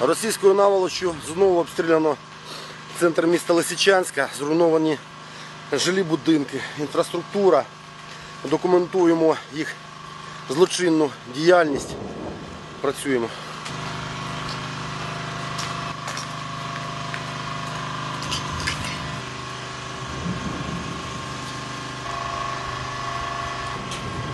Російською наволочю знову обстріляно центр міста Лисичанська, зруйновані жилі будинки, інфраструктура. Документуємо їх злочинну діяльність. Працюємо.